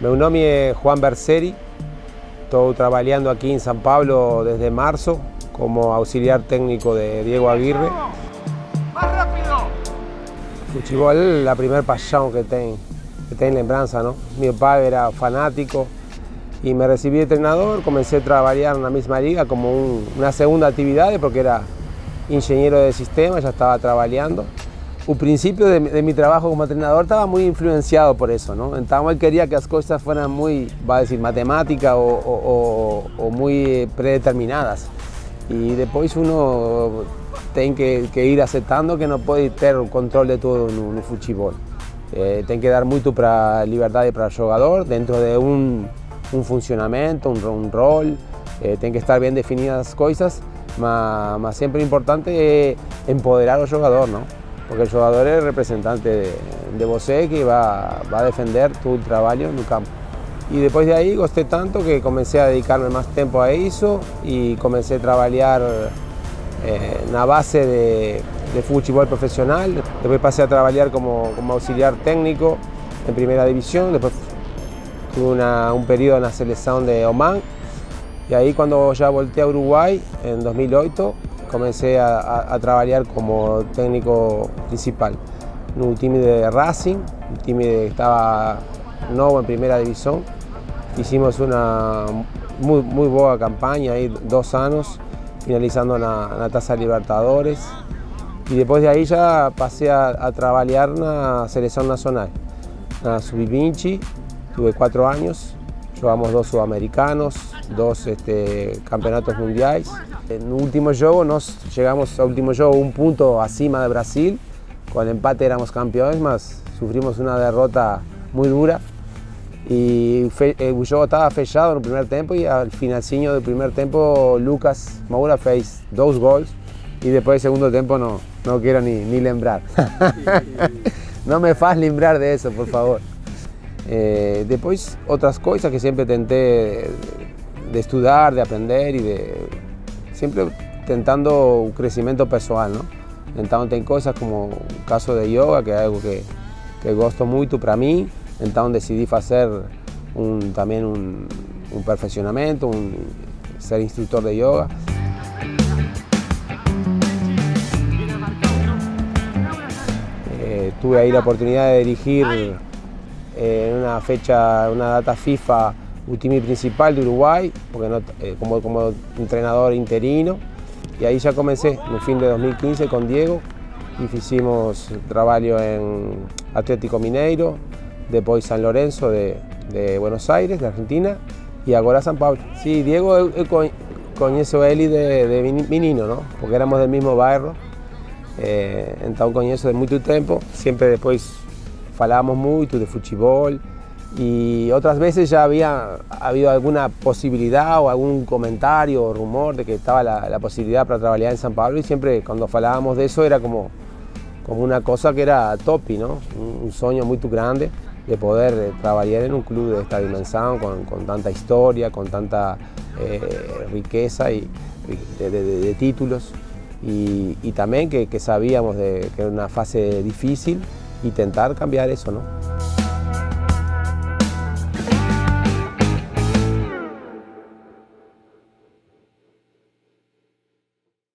Meu nome é Juan Berseri, estou trabalhando aqui em São Paulo desde março como auxiliar técnico de Diego Aguirre. Futebol é a primeira paixão que tem, que tem lembrança, não? Meu pai era fanático e me recebi de treinador, comecei a trabalhar na mesma liga como um, uma segunda atividade porque era engenheiro de sistema, já estava trabalhando. O princípio de, de, mi trabajo como entrenador estaba muy influenciado por eso, ¿no? Entonces él quería que las cosas fueran muy, va decir, matemáticas o, o, o, muy predeterminadas. Y después uno tiene que, que, ir aceptando que no puede tener control de todo no, no fútbol. Eh, que dar mucho para libertad para el jugador dentro de un, un funcionamiento, un, un rol. Eh, que estar bien definidas las cosas, pero siempre importante es empoderar al jugador, ¿no? Porque el jugador es representante de, de você que va, a defender tu trabajo en el campo. Y después de ahí gosté tanto que comencé a dedicarme más tiempo a eso y comencé a trabajar eh, en la base de, de fútbol profesional. Después pasé a trabajar como, auxiliar técnico en primera división. Después tuve un periodo en la selección de Oman. Y ahí cuando ya volteé a Uruguay en 2008 comencé a, a, trabalhar como técnico principal no time de Racing, un time que estaba novo en primera división. Hicimos una muy, muy boa campaña, ahí dos años, finalizando na, na Taça Libertadores. Y después de ahí ya pasé a, a trabajar na selección nacional, na Sub-20, tuve cuatro años, jugamos dos sudamericanos, dos este, campeonatos mundiales. En último juego nos llegamos al último juego un punto acima de Brasil, con el empate éramos campeones, más sufrimos una derrota muy dura y el juego estaba fechado en el primer tiempo y al finalcinho del primer tiempo Lucas Moura fez dos gols y después del segundo tiempo no, no quiero ni, ni lembrar. no me faz lembrar de eso, por favor. Eh, después otras cosas que siempre tenté de, estudiar, de aprender y de siempre tentando un crecimiento personal, ¿no? Entonces tem cosas como el caso de yoga, que es algo que, que gosto mucho para mí, entonces decidí hacer un, también un, un perfeccionamiento, un, ser instructor de yoga. Eh, tuve ahí la oportunidad de dirigir en una fecha, una data FIFA, un time principal de Uruguay, porque no, eh, como, como entrenador interino. Y ahí ya comencé, en el fin de 2015 con Diego, y hicimos trabajo en Atlético Mineiro, después San Lorenzo de, de, Buenos Aires, de Argentina, y ahora San Pablo. Sí, Diego eu, eu conheço ele de, de menino, ¿no? porque éramos del mismo barrio, eh, entonces conheço de mucho tiempo, siempre después falábamos mucho de fútbol, y otras veces ya había habido alguna posibilidad o algún comentario o rumor de que estaba la, la, posibilidad para trabajar en San Pablo y siempre cuando hablábamos de eso era como, como una cosa que era topi, ¿no? un, un sueño muy grande de poder eh, trabajar en un club de esta dimensión con, con tanta historia, con tanta eh, riqueza y, de, títulos y, también que, sabíamos de, que era una fase difícil intentar cambiar eso. ¿no?